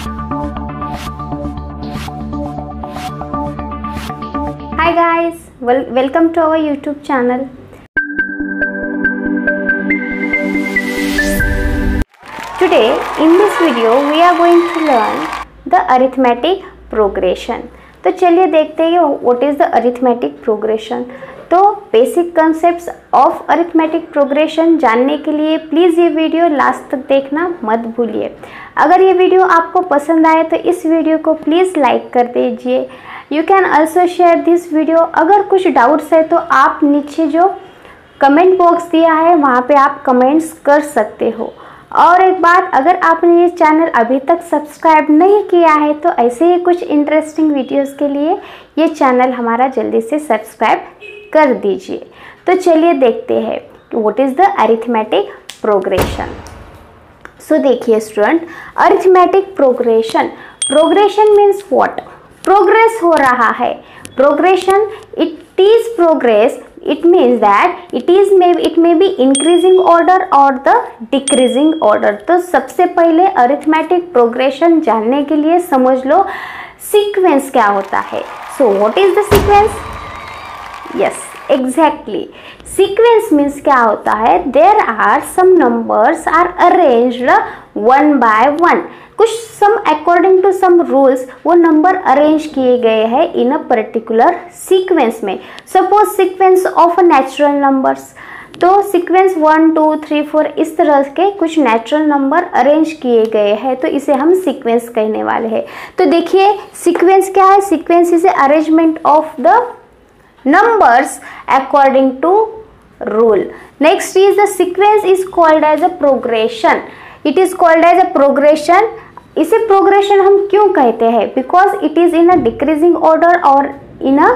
Hi guys, well, welcome to our YouTube channel. Today in this video we are going to learn the arithmetic progression. तो चलिए देखते हैं what is the arithmetic progression तो basic concept of arithmetic progression जानने के लिए please ये video last तक देखना मत भूलिए। अगर ये वीडियो आपको पसंद आए तो इस वीडियो को प्लीज़ लाइक कर दीजिए। You can also share this video अगर कुछ डाउट्स है तो आप नीचे जो कमेंट बॉक्स दिया है, वहाँ पे आप कमेंट्स कर सकते हो। और एक बात, अगर आपने ये चैनल अभी तक सब्सक्राइब नहीं किया है तो ऐसे ही कुछ इंटरेस्टिंग वीडियोस के लिए ये चैनल हमारा जल्दी से सब्सक्राइब कर दीजिए। तो चलिए देखते हैं what is the arithmetic progression so देखिए student arithmetic progression progression means what progress हो रहा है। Progression it is progress it means that it is may, it may be increasing order or the decreasing order. तो सबसे पहले arithmetic progression जानने के लिए समझ लो। सीक्वेंस क्या होता है? So what is the sequence yes exactly sequence means क्या होता है? There are some numbers are arranged one by one कुछ some according to some rules वो नंबर अरेंज किए गए हैं इन अ पर्टिकुलर सीक्वेंस में. Suppose sequence of natural numbers तो sequence one two three four इस तरह के कुछ नेचुरल नंबर अरेंज किए गए हैं तो इसे हम सीक्वेंस कहने वाले हैं. तो देखिए सीक्वेंस क्या है? Sequence is arrangement of the numbers according to rule. Next is the sequence is called as a progression. It is called as a progression. इसे प्रोग्रेशन हम क्यों कहते हैं? Because it is in a decreasing order और in a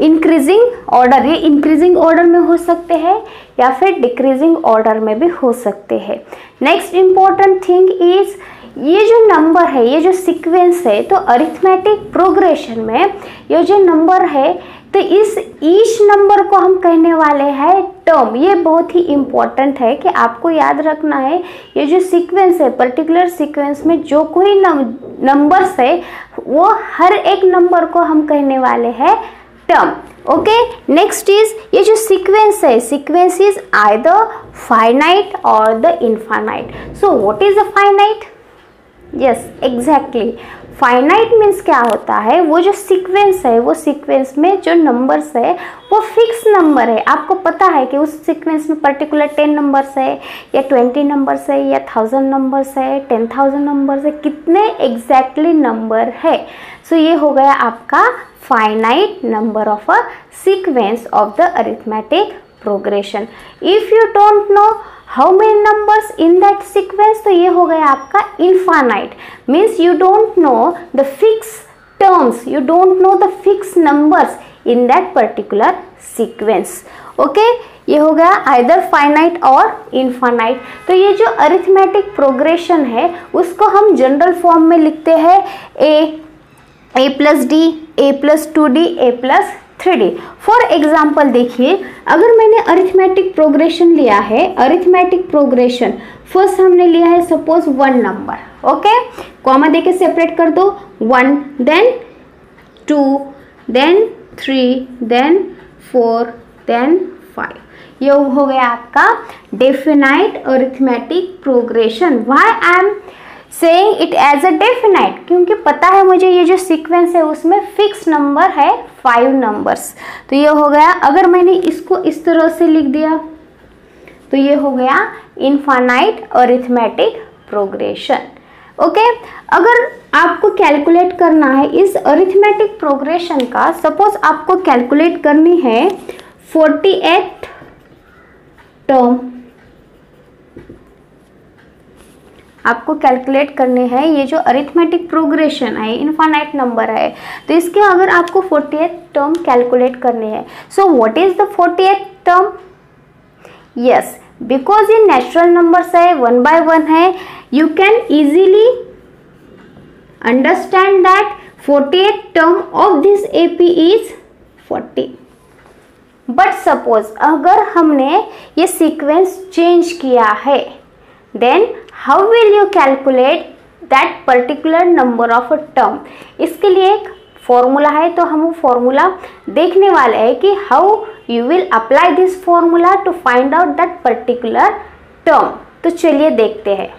increasing order ये increasing order में हो सकते हैं या फिर डिक्रीजिंग ऑर्डर में भी हो सकते हैं। नेक्स्ट इंपॉर्टेंट थिंग इज़ ये जो नंबर है, ये जो सीक्वेंस है तो अरिथमेटिक प्रोग्रेशन में ये जो नंबर है तो इस ईच नंबर को हम कहने वाले हैं टर्म। ये बहुत ही इम्पोर्टेंट है कि आपको याद रखना है, ये जो सीक्वेंस है पर्टिकुलर सीक्वेंस में जो कोई नंबर्स है, वो हर एक नंबर को हम कहने वाले हैं टर्म। ओके नेक्स्ट इज़ ये जो सीक्वेंस है सीक्वेंस इज़ आइदर फाइनाइट और the infinite so what is the finite yes exactly finite means क्या होता है? वो जो सीक्वेंस है वो सीक्वेंस में जो नंबर्स है वो फिक्स नंबर है। आपको पता है कि उस सीक्वेंस में पर्टिकुलर टेन नंबर्स है या ट्वेंटी नंबर्स है या थाउज़ेंड नंबर्स है टेन थाउज़ेंड नंबर्स है कितने एग्जैक्टली नंबर है? सो so, ये हो गया आपका finite number of a sequence of the arithmetic progression if you don't know how many numbers in that sequence तो ये हो गया आपका infinite means you don't know the fix terms you don't know the fix numbers in that particular sequence okay ये हो गया either finite और infinite तो ये जो अरिथमेटिक प्रोग्रेशन है, उसको हम जनरल फॉर्म में लिखते हैं. A A plus D A plus two D A plus three D for example देखिए, अगर मैंने अरिथमेटिक प्रोग्रेशन लिया है अरिथमेटिक प्रोग्रेशन फ़र्स्ट हमने लिया है suppose one number okay comma देके सेपरेट कर दो one then two then three then four then five ये हो गया आपका definite arithmetic progression why I am saying it as a definite क्योंकि पता है मुझे ये जो सीक्वेंस है उसमें फिक्स नंबर है फाइव नंबर्स तो ये हो गया, अगर मैंने इसको इस तरह से लिख दिया तो ये हो गया इनफानाइट अरिथमेटिक प्रोग्रेशन ओके अगर आपको कैलकुलेट करना है, इस अरिथमेटिक प्रोग्रेशन का सपोज़ आपको कैलकुलेट करनी है फोर्टी एट टर्म आपको कैलकुलेट करने हैं। ये जो अरिथमेटिक प्रोग्रेशन है इन्फानाइट नंबर है। तो इसके अगर आपको फोर्टी टर्म कैलकुलेट करने हैं। So what is the forty term yes because ये नेचुरल नंबर्स है वन बाय वन है you can easily understand that forty term of this A P is forty but suppose अगर हमने ये sequence change किया है, then how will you calculate that particular number of term इसके लिए एक फॉर्मूला है तो हम वो फॉर्मूला देखने वाले हैं कि how you will apply this formula to find out that particular term तो चलिए देखते हैं।